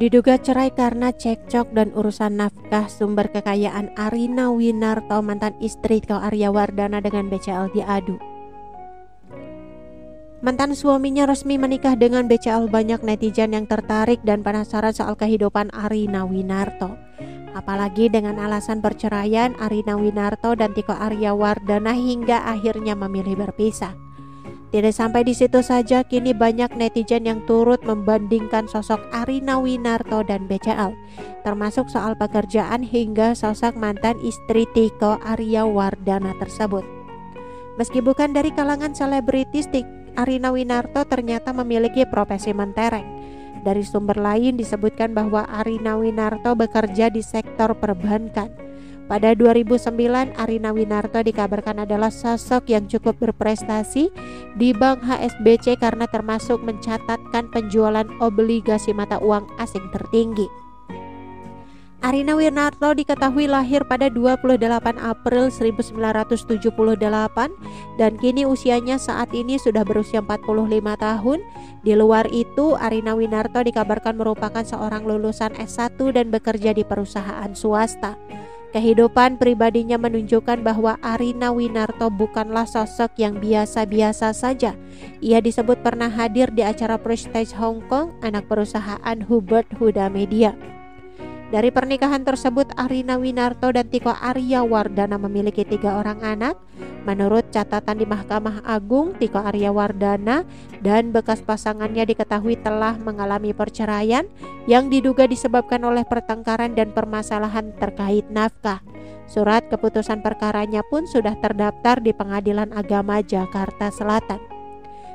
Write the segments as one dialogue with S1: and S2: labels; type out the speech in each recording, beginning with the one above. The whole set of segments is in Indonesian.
S1: Diduga cerai karena cekcok dan urusan nafkah sumber kekayaan Arina Winarto mantan istri Tiko Arya Wardana dengan BCL diadu. Mantan suaminya resmi menikah dengan BCL banyak netizen yang tertarik dan penasaran soal kehidupan Arina Winarto. Apalagi dengan alasan perceraian Arina Winarto dan Tiko Arya Wardana hingga akhirnya memilih berpisah. Tidak sampai di situ saja, kini banyak netizen yang turut membandingkan sosok Arina Winarto dan BCL, termasuk soal pekerjaan hingga sosok mantan istri Tiko Arya Wardana tersebut. Meski bukan dari kalangan selebritis, Arina Winarto ternyata memiliki profesi mentereng. Dari sumber lain disebutkan bahwa Arina Winarto bekerja di sektor perbankan. Pada 2009, Arina Winarto dikabarkan adalah sosok yang cukup berprestasi di Bank HSBC karena termasuk mencatatkan penjualan obligasi mata uang asing tertinggi. Arina Winarto diketahui lahir pada 28 April 1978 dan kini usianya saat ini sudah berusia 45 tahun. Di luar itu, Arina Winarto dikabarkan merupakan seorang lulusan S1 dan bekerja di perusahaan swasta. Kehidupan pribadinya menunjukkan bahwa Arina Winarto bukanlah sosok yang biasa-biasa saja. Ia disebut pernah hadir di acara Prestige Hong Kong, anak perusahaan Hubert Huda Media. Dari pernikahan tersebut, Arina Winarto dan Tiko Arya Wardana memiliki tiga orang anak. Menurut catatan di Mahkamah Agung, Tiko Arya Wardana dan bekas pasangannya diketahui telah mengalami perceraian yang diduga disebabkan oleh pertengkaran dan permasalahan terkait nafkah. Surat keputusan perkaranya pun sudah terdaftar di Pengadilan Agama Jakarta Selatan.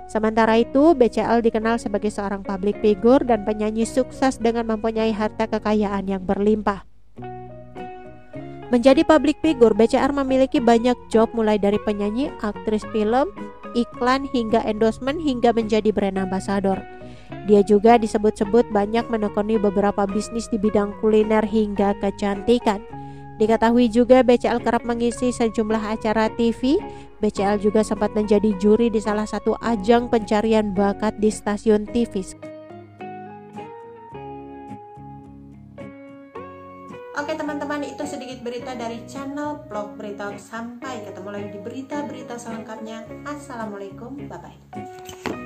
S1: Sementara itu, BCL dikenal sebagai seorang publik figur dan penyanyi sukses dengan mempunyai harta kekayaan yang berlimpah. Menjadi publik figur, BCR memiliki banyak job mulai dari penyanyi, aktris film, iklan hingga endorsement hingga menjadi brand ambassador. Dia juga disebut-sebut banyak menekuni beberapa bisnis di bidang kuliner hingga kecantikan. Diketahui juga BCL kerap mengisi sejumlah acara TV. BCL juga sempat menjadi juri di salah satu ajang pencarian bakat di stasiun TV. Oke teman-teman itu sedikit berita dari channel blog berita sampai. Ketemu lagi di berita-berita selengkapnya. Assalamualaikum bye bye